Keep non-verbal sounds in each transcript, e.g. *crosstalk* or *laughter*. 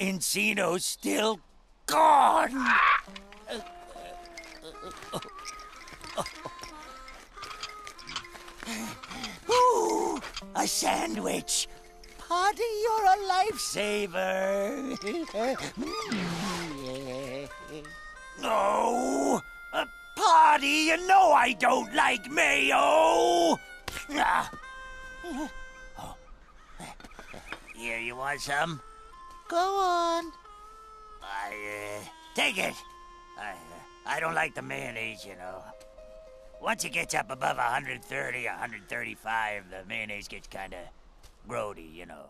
Encino's still gone. Ooh, a sandwich. Potty, you're a lifesaver. no, uh, Potty, you know I don't like mayo. Ah. Oh. Here, you want some? Go on. I, uh, take it. I, uh, I don't like the mayonnaise, you know. Once it gets up above 130, 135, the mayonnaise gets kind of grody, you know.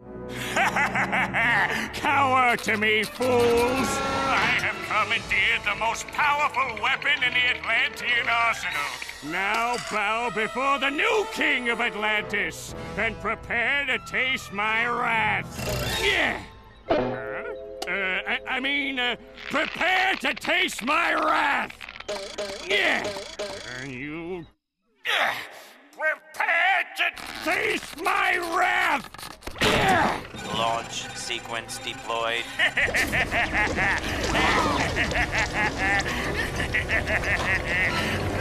*laughs* Cower to me, fools! I have come commandeered the most powerful weapon in the Atlantean arsenal. Now bow before the new king of Atlantis and prepare to taste my wrath. Yeah! Uh, uh, I, I mean, uh, prepare to taste my wrath! Yeah! And you. Uh, prepare to taste my wrath! Yeah! Launch sequence deployed. *laughs*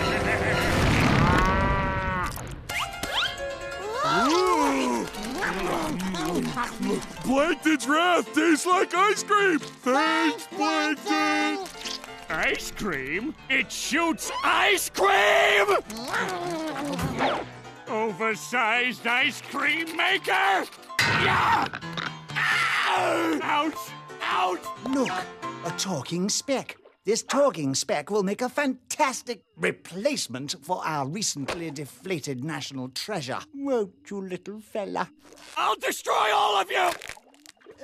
Plankton's wrath tastes like ice cream. Thanks, Plankton. Ice cream? It shoots ice cream! Oversized ice cream maker! Yeah! Ouch! Ouch! Look, a talking speck. This talking speck will make a fantastic replacement for our recently deflated national treasure. Won't you, little fella? I'll destroy all of you!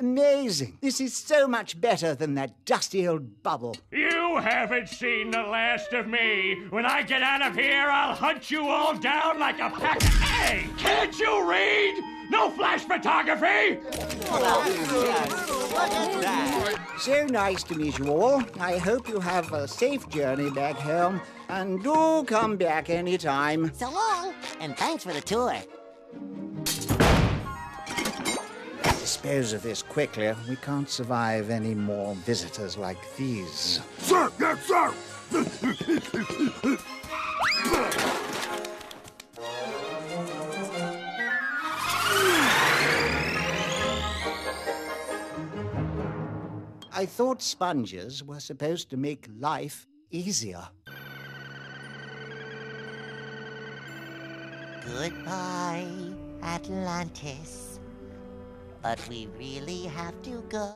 Amazing. This is so much better than that dusty old bubble. You haven't seen the last of me. When I get out of here, I'll hunt you all down like a pack of... Hey! Can't you read? No flash photography! So nice to meet you all. I hope you have a safe journey back home. And do come back anytime. So long, and thanks for the tour. Dispose of this quickly. We can't survive any more visitors like these. Sir, yes, sir. *laughs* I thought sponges were supposed to make life easier. Goodbye, Atlantis. But we really have to go.